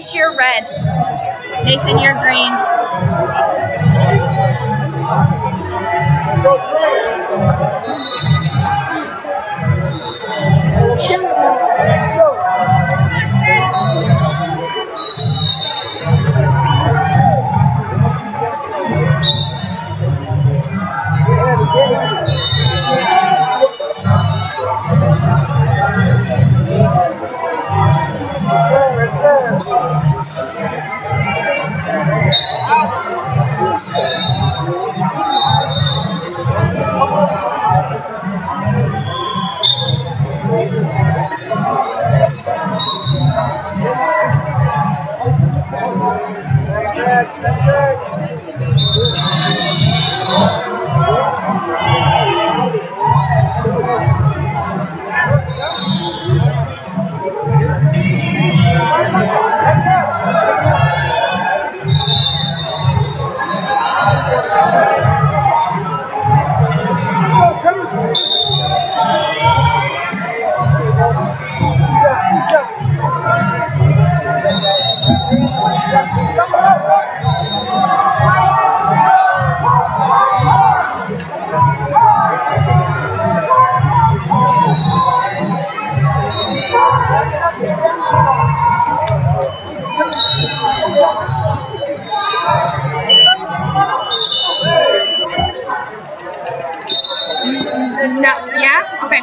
Trace, you're red. Nathan, you're green. No, yeah? Okay.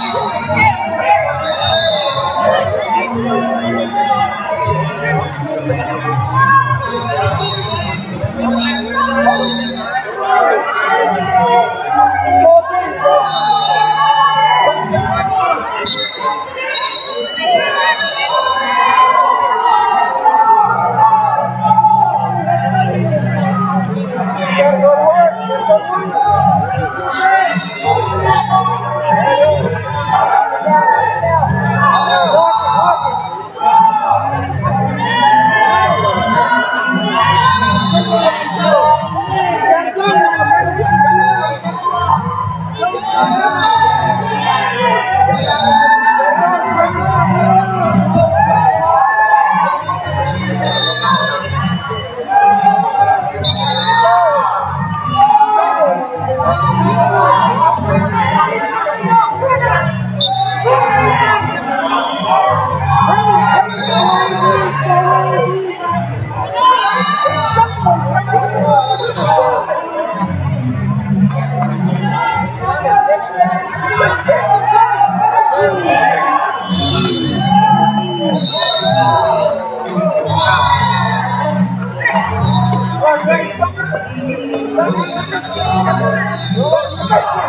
Oh, my God.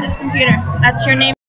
This computer. That's your name.